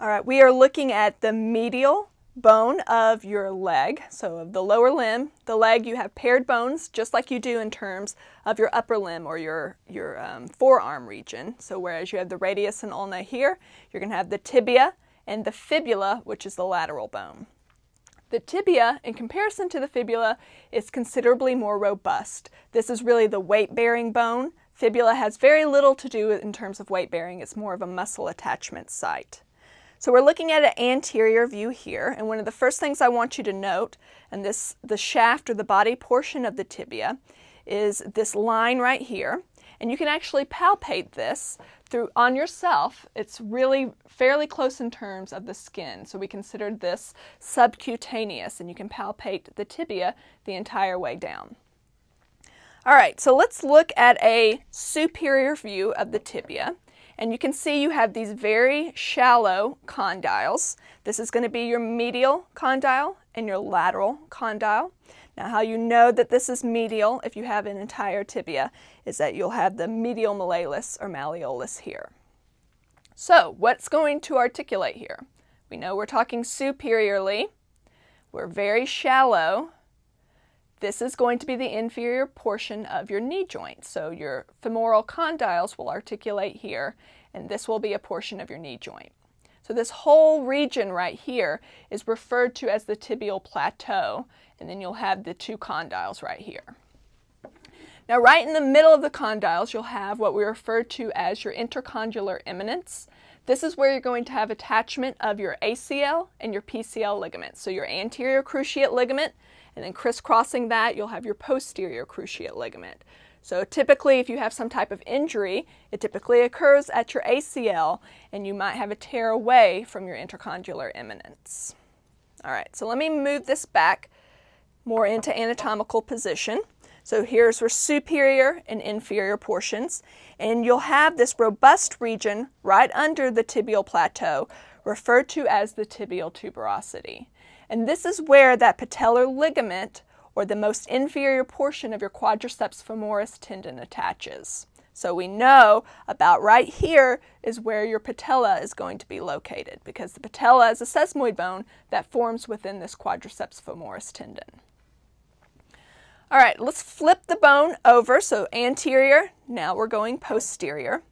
All right, we are looking at the medial bone of your leg, so of the lower limb. The leg, you have paired bones, just like you do in terms of your upper limb or your, your um, forearm region. So whereas you have the radius and ulna here, you're going to have the tibia and the fibula, which is the lateral bone. The tibia, in comparison to the fibula, is considerably more robust. This is really the weight-bearing bone. Fibula has very little to do in terms of weight bearing. It's more of a muscle attachment site. So we're looking at an anterior view here, and one of the first things I want you to note, and this the shaft or the body portion of the tibia, is this line right here. And you can actually palpate this through on yourself. It's really fairly close in terms of the skin. So we considered this subcutaneous, and you can palpate the tibia the entire way down. All right, so let's look at a superior view of the tibia. And you can see you have these very shallow condyles. This is going to be your medial condyle and your lateral condyle. Now how you know that this is medial if you have an entire tibia is that you'll have the medial malleolus or malleolus here. So what's going to articulate here? We know we're talking superiorly. We're very shallow this is going to be the inferior portion of your knee joint. So your femoral condyles will articulate here, and this will be a portion of your knee joint. So this whole region right here is referred to as the tibial plateau, and then you'll have the two condyles right here. Now right in the middle of the condyles, you'll have what we refer to as your intercondylar eminence. This is where you're going to have attachment of your ACL and your PCL ligaments. So your anterior cruciate ligament and then crisscrossing that, you'll have your posterior cruciate ligament. So typically, if you have some type of injury, it typically occurs at your ACL, and you might have a tear away from your intercondylar eminence. All right, so let me move this back more into anatomical position. So here's your superior and inferior portions, and you'll have this robust region right under the tibial plateau, referred to as the tibial tuberosity. And this is where that patellar ligament, or the most inferior portion of your quadriceps femoris tendon attaches. So we know about right here is where your patella is going to be located because the patella is a sesamoid bone that forms within this quadriceps femoris tendon. All right, let's flip the bone over. So anterior, now we're going posterior.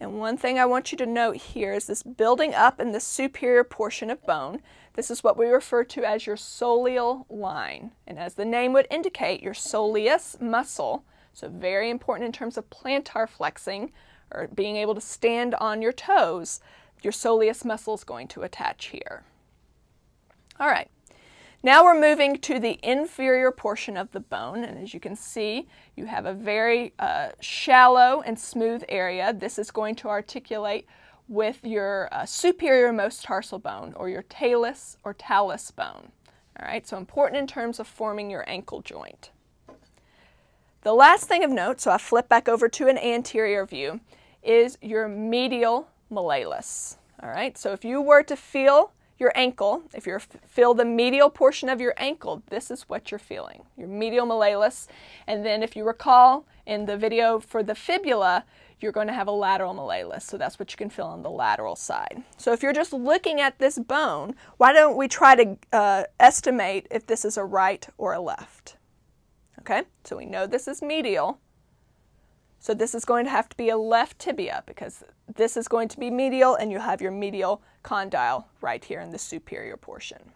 And one thing I want you to note here is this building up in the superior portion of bone. This is what we refer to as your soleal line. And as the name would indicate, your soleus muscle, so very important in terms of plantar flexing or being able to stand on your toes, your soleus muscle is going to attach here. All right. Now we're moving to the inferior portion of the bone, and as you can see, you have a very uh, shallow and smooth area. This is going to articulate with your uh, superior most tarsal bone, or your talus or talus bone. All right, so important in terms of forming your ankle joint. The last thing of note, so I flip back over to an anterior view, is your medial malleolus. All right, so if you were to feel your ankle, if you feel the medial portion of your ankle, this is what you're feeling, your medial malleolus. And then if you recall in the video for the fibula, you're going to have a lateral malleolus. So that's what you can feel on the lateral side. So if you're just looking at this bone, why don't we try to uh, estimate if this is a right or a left? Okay, so we know this is medial. So this is going to have to be a left tibia because this is going to be medial and you have your medial condyle right here in the superior portion.